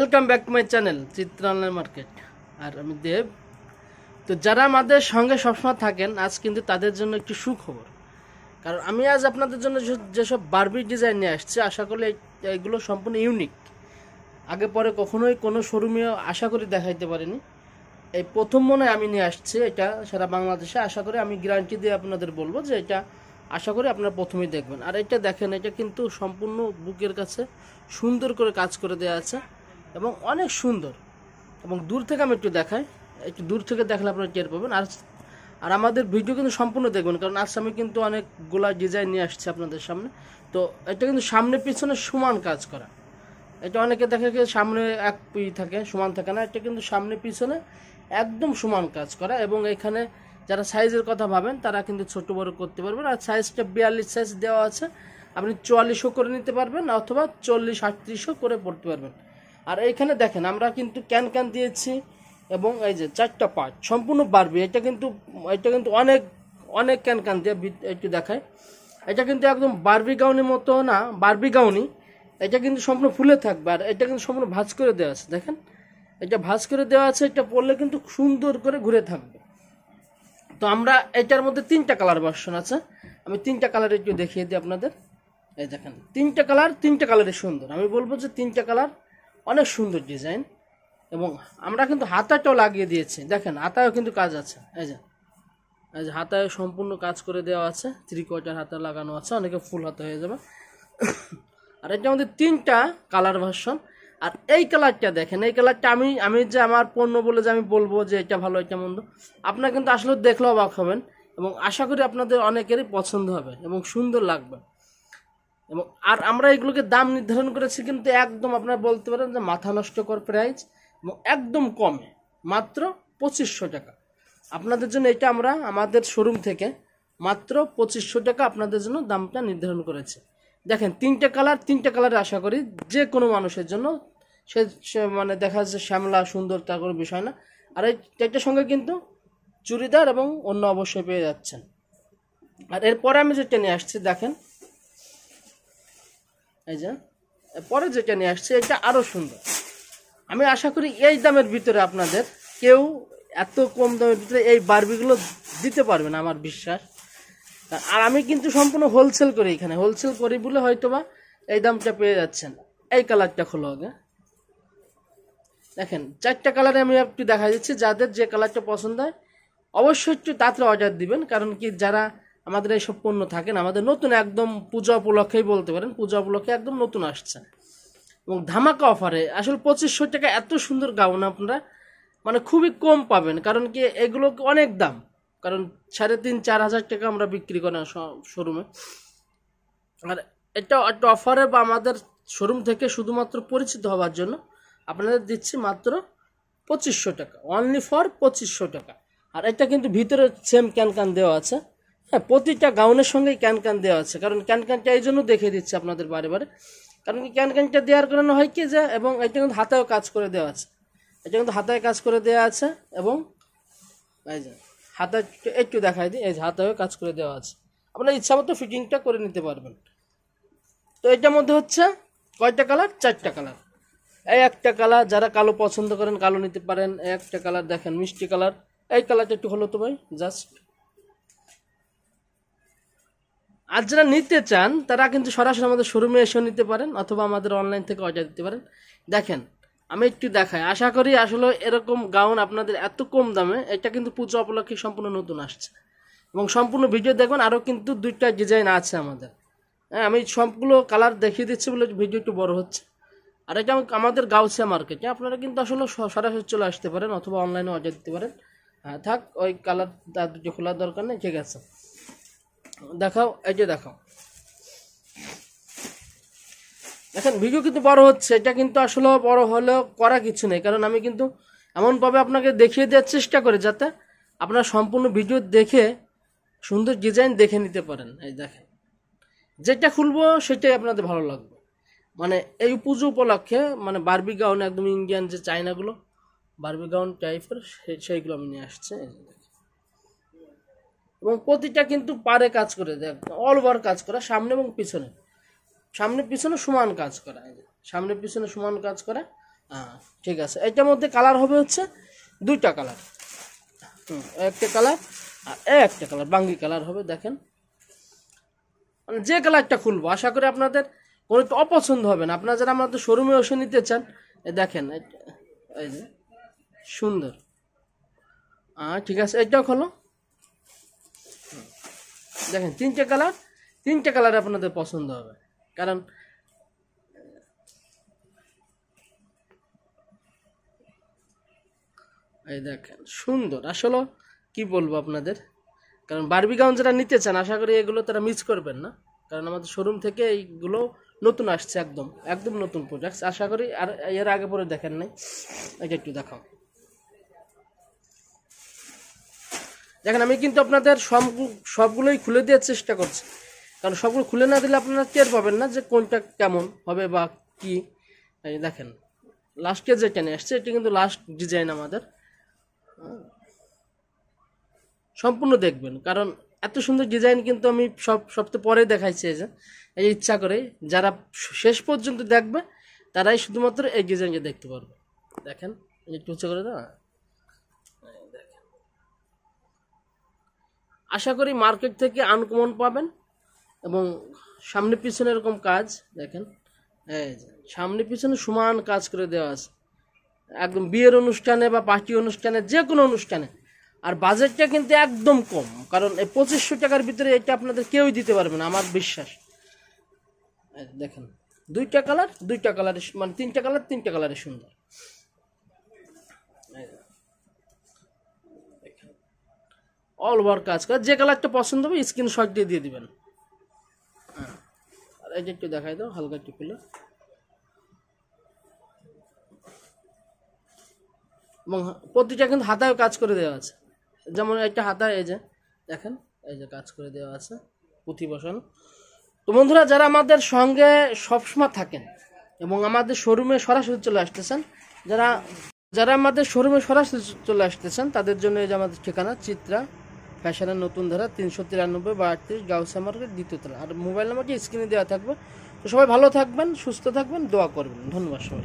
Welcome back to my channel Chitralaya market আর আমি দেব। তো যারা আমাদের সঙ্গে সবসময় থাকেন, আজ কিন্তু তাদের জন্য একটি সুখবর। কারণ আমি আজ আপনাদের জন্য যেসব বারবি ডিজাইন নিয়ে আসছি, আশা করি এগুলো সম্পূর্ণ ইউনিক আগে পরে কখনোই কোনো শোরুমে আশা করি দেখাইতে পারিনি। এই প্রথম মনে আমি নিয়ে আসছি এটা সারা বাংলাদেশে। আশা করি আমি গ্যারান্টি দিয়ে আপনাদের বলব যে এটা আশা করি আপনারা প্রথমেই দেখবেন। আর এটা দেখেন, এটা কিন্তু সম্পূর্ণ বুকের কাছে সুন্দর করে কাজ করে দেওয়া আছে। এবং অনেক সুন্দর। এবং দূর থেকে আমি একটু দেখাই। একটু দূর থেকে দেখলে আপনারা টের পাবেন। আর আর আমাদের ভিডিও কিন্তু সম্পূর্ণ দেখবেন, কারণ আজ আমি কিন্তু অনেকগুলা ডিজাইন নিয়ে আসছি আপনাদের সামনে। তো এটা কিন্তু সামনে পিছনে সমান কাজ করা। এটা অনেকে দেখে কি সামনে এক পি থাকে, সমান থাকে না। এটা কিন্তু সামনে পিছনে একদম সমান কাজ করা। এবং এখানে যারা সাইজের কথা ভাবেন, তারা কিন্তু ছোট বড় করতে পারবেন। আর সাইজটা বিয়াল্লিশ সাইজ দেওয়া আছে। আপনি চুয়াল্লিশও করে নিতে পারবেন, অথবা চল্লিশ আটত্রিশও করে পড়তে পারবেন। আর এইখানে দেখেন, আমরা কিন্তু ক্যান ক্যান দিয়েছি এবং এই যে চারটা পার্ট সম্পূর্ণ বাড়বে এটা কিন্তু এটা কিন্তু অনেক অনেক ক্যান ক্যান দিয়ে একটু দেখায় এটা কিন্তু একদম বারবি গাউনের মতো না বার্বি গাউনি এটা কিন্তু সম্পূর্ণ ফুলে থাকবে আর এটা কিন্তু সম্পূর্ণ ভাঁজ করে দেওয়া আছে, দেখেন। এটা ভাঁজ করে দেওয়া আছে, এটা পরলে কিন্তু সুন্দর করে ঘুরে থাকবে। তো আমরা এটার মধ্যে তিনটা কালার ভার্সন আছে। আমি তিনটা কালার একটু দেখিয়ে দিই আপনাদের। এই দেখেন, তিনটা কালার তিনটা কালারই সুন্দর। আমি বলব যে তিনটা কালার অনেক সুন্দর ডিজাইন এবং আমরা কিন্তু হাতাটাও লাগিয়ে দিয়েছি। দেখেন, হাতায়ও কিন্তু কাজ আছে। এই যে এই যে হাতায় সম্পূর্ণ কাজ করে দেওয়া আছে। থ্রি কোয়ার্টার হাতা লাগানো আছে। অনেকে ফুল হাতা হয়ে যাবে। আর এটা আমাদের তিনটা কালার ভার্সন আর এই কালারটা দেখেন, এই কালারটা আমি আমি যে আমার পণ্য বলে যে আমি বলব যে এটা ভালো, এটা মন্দ, আপনারা কিন্তু আসলে দেখলে অবাক হবেন। এবং আশা করি আপনাদের অনেকেরই পছন্দ হবে এবং সুন্দর লাগবে। এবং আর আমরা এগুলোকে দাম নির্ধারণ করেছি কিন্তু একদম আপনারা বলতে পারেন যে মাথা নষ্টকর প্রাইস এবং একদম কমে, মাত্র পঁচিশশো টাকা। আপনাদের জন্য এটা আমরা আমাদের শোরুম থেকে মাত্র পঁচিশশো টাকা আপনাদের জন্য দামটা নির্ধারণ করেছি। দেখেন, তিনটে কালার তিনটে কালার আশা করি যে কোনো মানুষের জন্য সে মানে দেখা যাচ্ছে শ্যামলা, সুন্দর, তা কোনো বিষয় না। আর এই এটার সঙ্গে কিন্তু চুড়িদার এবং অন্য অবশ্যই পেয়ে যাচ্ছেন। আর এরপরে আমি যেটা নিয়ে আসছি, দেখেন এই যে, পরে যেটা নিয়ে আসছে, এটা আরও সুন্দর। আমি আশা করি এই দামের ভিতরে আপনাদের কেউ এত কম দামের ভিতরে এই বারবিগুলো দিতে পারবে না, আমার বিশ্বাস। আর আমি কিন্তু সম্পূর্ণ হোলসেল করি এখানে। হোলসেল করি বলে হয়তোবা এই দামটা পেয়ে যাচ্ছেন। এই কালারটা খোলো আগে। দেখেন, চারটা কালারে আমি একটু দেখা দিচ্ছি। যাদের যে কালারটা পছন্দ হয়, অবশ্যই একটু তাড়াতাড়ি অর্ডার দিবেন। কারণ কি, যারা আমাদের এইসব পণ্য থাকেন আমাদের নতুন একদম পূজা উপলক্ষেই বলতে পারেন, পূজা উপলক্ষে একদম নতুন আসছে। এবং ধামাকা অফারে আসলে পঁচিশশো টাকা এত সুন্দর গাউন আপনারা মানে খুবই কম পাবেন, কারণ কি এগুলো অনেক দাম। কারণ সাড়ে তিন, চার হাজার টাকা আমরা বিক্রি করি শোরুমে আর এটা একটা অফারে বা আমাদের শোরুম থেকে শুধুমাত্র পরিচিত হওয়ার জন্য আপনাদের দিচ্ছি মাত্র পঁচিশশো টাকা অনলি ফর পঁচিশশো টাকা। আর এটা কিন্তু ভিতরে সেম ক্যান ক্যান দেওয়া আছে। হ্যাঁ প্রতিটা গাউনের সঙ্গেই ক্যান ক্যান দেওয়া আছে। কারণ ক্যান ক্যানটা এই জন্য দেখিয়ে দিচ্ছি আপনাদের বারে বারে। কারণ কি ক্যান ক্যানটা দেওয়ার কারণে হয় কি যে, এবং এটা কিন্তু হাতেও কাজ করে দেওয়া আছে। এটা কিন্তু হাতায় কাজ করে দেওয়া আছে, এবং এই যে, হাতে একটু- দেখাই দিই, এই যে হাতেও কাজ করে দেওয়া আছে। আপনার ইচ্ছা মতো ফিটিংটা করে নিতে পারবেন। তো এটার মধ্যে হচ্ছে কয়টা কালার? চারটা কালার। এই একটা কালার যারা কালো পছন্দ করেন, কালো নিতে পারেন। একটা কালার দেখেন, মিষ্টি কালার। এই কালারটা একটু হলো তো ভাই, জাস্ট। আর যারা নিতে চান, তারা কিন্তু সরাসরি আমাদের শোরুমে এসেও নিতে পারেন অথবা আমাদের অনলাইন থেকে অর্ডার দিতে পারেন। দেখেন, আমি একটু দেখাই। আশা করি আসলে এরকম গাউন আপনাদের এত কম দামে, এটা কিন্তু পুজো উপলক্ষে সম্পূর্ণ নতুন আসছে। এবং সম্পূর্ণ ভিডিও দেখবেন আরও কিন্তু দুইটা ডিজাইন আছে আমাদের। হ্যাঁ আমি সবগুলো কালার দেখিয়ে দিচ্ছি বলে ভিডিও একটু বড় হচ্ছে। আর এটা আমাদের গাউসিয়া মার্কেটে আপনারা কিন্তু আসলে সরাসরি চলে আসতে পারেন অথবা অনলাইনে অর্ডার দিতে পারেন। হ্যাঁ থাক, ওই কালার তার দুটো খোলার দরকার নেই, ঠিক আছে। দেখাও, এই যে দেখাও। দেখেন, ভিডিও কিন্তু বড় হচ্ছে, এটা কিন্তু আসলে বড় হলেও করা কিছু নেই, কারণ আমি কিন্তু এমনভাবে আপনাকে দেখিয়ে দেওয়ার চেষ্টা করি যাতে আপনার সম্পূর্ণ ভিডিও দেখে সুন্দর ডিজাইন দেখে নিতে পারেন। এই দেখেন, যেটা খুলবো সেটাই আপনাদের ভালো লাগবে। মানে এই পুজো উপলক্ষে মানে বারবি গাউন একদম ইন্ডিয়ান যে চাইনাগুলো বারবি গাউন টাইপের সেই- সেইগুলো আমি নিয়ে আসছি। এবং প্রতিটা কিন্তু পারে কাজ করে দেয়। অল ওভার কাজ করা, সামনে এবং পিছনে। সামনে পিছনে সমান কাজ করা। সামনে পিছনে সমান কাজ করা। হ্যাঁ ঠিক আছে। এটার মধ্যে কালার হবে হচ্ছে দুইটা কালার হুম, একটা কালার আর একটা কালার বাঙ্গি কালার হবে, দেখেন। মানে যে কালারটা খুলবো, আশা করি আপনাদের কোনো অপছন্দ হবে না। আপনারা যারা আমাদের শোরুমে এসে নিতে চান দেখেন, এই- যে, সুন্দর। হ্যাঁ ঠিক আছে, এটাও খোলো। দেখেন, তিনটে কালার তিনটে কালার আপনাদের পছন্দ হবে। কারণ, এই দেখেন, সুন্দর। আসলে কি বলব আপনাদের? কারণ বারবি গাউন যারা নিতে চান, আশা করি এগুলো তারা মিস করবেন না। কারণ আমাদের শোরুম থেকে এইগুলো নতুন আসছে একদম একদম নতুন প্রোডাক্ট আশা করি আর এর আগে পরে দেখেন নাই। এটা একটু দেখাও। দেখেন, আমি কিন্তু আপনাদের সব সবগুলোই খুলে দেওয়ার চেষ্টা করছি। কারণ সবগুলো খুলে না দিলে আপনারা টের পাবেন না যে কোনটা কেমন হবে বা কি। দেখেন লাস্টে যেটা নিয়ে আসছে, এটা কিন্তু লাস্ট ডিজাইন আমাদের। সম্পূর্ণ দেখবেন, কারণ এত সুন্দর ডিজাইন কিন্তু আমি সব, সবচেয়ে পরে দেখাইছি এই যে। এই ইচ্ছা করে যারা শেষ পর্যন্ত দেখবে, তারাই শুধুমাত্র এই ডিজাইনটা দেখতে পারবে। দেখেন, একটু উঁচু করে দাও এই দেখেন। আশা করি মার্কেট থেকে আনকমন পাবেন এবং সামনে পিছনে এরকম কাজ, দেখেন সামনে পিছনে সমান কাজ করে দেওয়া আছে। একদম বিয়ের অনুষ্ঠানে বা পার্টি অনুষ্ঠানে যে কোনো অনুষ্ঠানে। আর বাজেটটা কিন্তু একদম কম, কারণ এই পঁচিশশো টাকার ভিতরে এটা আপনাদের কেউই দিতে পারবে না, আমার বিশ্বাস। দেখেন, দুইটা কালার, দুইটা কালারের মানে তিনটা কালার, তিনটা কালারের সুন্দর। অল ওভার কাজ করে। যে কালারটা পছন্দ হবে স্ক্রিনশট দিয়ে দিয়ে দিবেন। হ্যাঁ। আর এই যে একটু দেখাই দাও হালকা একটু খুলে। এবং প্রতিটা কিন্তু হাতায় কাজ করে দেওয়া আছে। যেমন একটা হাতায় এই যে দেখেন এই যে কাজ করে দেওয়া আছে পুঁথি বসানো। তো বন্ধুরা যারা আমাদের সঙ্গে সবসময় থাকেন এবং আমাদের শোরুমে সরাসরি চলে আসতেছেন যারা যারা আমাদের শোরুমে সরাসরি চলে আসতেছেন তাদের জন্য এই যে আমাদের ঠিকানা চিত্রা ফ্যাশনের নতুন ধারা তিনশো তিরানব্বই বা আটত্রিশ গাউসা মার্কেট দ্বিতীয় তলা। আর মোবাইল নাম্বারটি স্ক্রিনে দেওয়া থাকবে। তো সবাই ভালো থাকবেন, সুস্থ থাকবেন, দোয়া করবেন। ধন্যবাদ সবাই